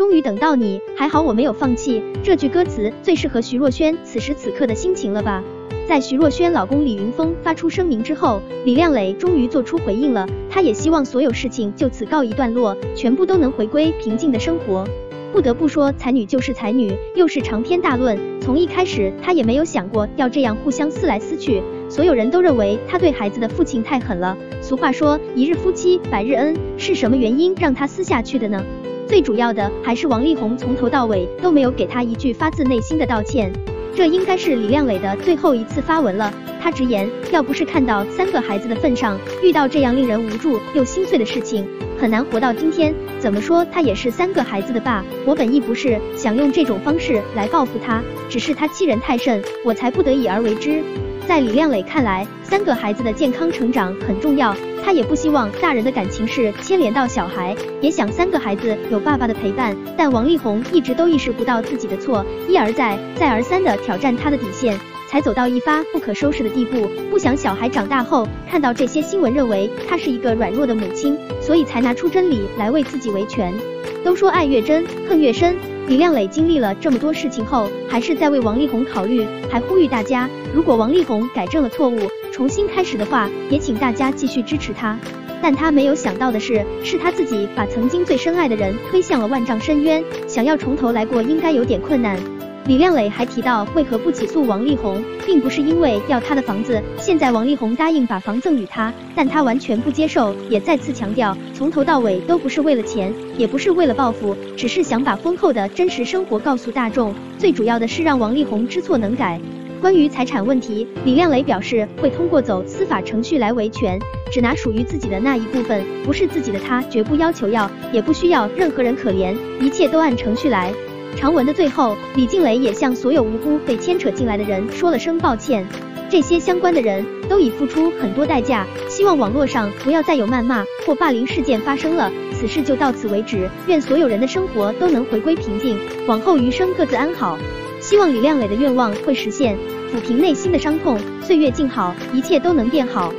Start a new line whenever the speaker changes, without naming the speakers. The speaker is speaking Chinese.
终于等到你，还好我没有放弃。这句歌词最适合徐若瑄此时此刻的心情了吧？在徐若瑄老公李云峰发出声明之后，李亮磊终于做出回应了。他也希望所有事情就此告一段落，全部都能回归平静的生活。不得不说，才女就是才女，又是长篇大论。从一开始，他也没有想过要这样互相撕来撕去。所有人都认为他对孩子的父亲太狠了。俗话说，一日夫妻百日恩，是什么原因让他撕下去的呢？最主要的还是王力宏从头到尾都没有给他一句发自内心的道歉。这应该是李亮磊的最后一次发文了。他直言，要不是看到三个孩子的份上，遇到这样令人无助又心碎的事情，很难活到今天。怎么说，他也是三个孩子的爸。我本意不是想用这种方式来报复他，只是他欺人太甚，我才不得已而为之。在李亮磊看来，三个孩子的健康成长很重要，他也不希望大人的感情事牵连到小孩，也想三个孩子有爸爸的陪伴。但王力宏一直都意识不到自己的错，一而再，再而三的挑战他的底线，才走到一发不可收拾的地步。不想小孩长大后看到这些新闻，认为他是一个软弱的母亲，所以才拿出真理来为自己维权。都说爱越真，恨越深。李亮磊经历了这么多事情后，还是在为王力宏考虑，还呼吁大家，如果王力宏改正了错误，重新开始的话，也请大家继续支持他。但他没有想到的是，是他自己把曾经最深爱的人推向了万丈深渊，想要从头来过，应该有点困难。李亮磊还提到，为何不起诉王力宏，并不是因为要他的房子。现在王力宏答应把房赠与他，但他完全不接受，也再次强调，从头到尾都不是为了钱，也不是为了报复，只是想把婚后的真实生活告诉大众。最主要的是让王力宏知错能改。关于财产问题，李亮磊表示会通过走司法程序来维权，只拿属于自己的那一部分，不是自己的他绝不要求要，也不需要任何人可怜，一切都按程序来。长文的最后，李静蕾也向所有无辜被牵扯进来的人说了声抱歉。这些相关的人都已付出很多代价，希望网络上不要再有谩骂或霸凌事件发生了。此事就到此为止，愿所有人的生活都能回归平静，往后余生各自安好。希望李亮磊的愿望会实现，抚平内心的伤痛，岁月静好，一切都能变好。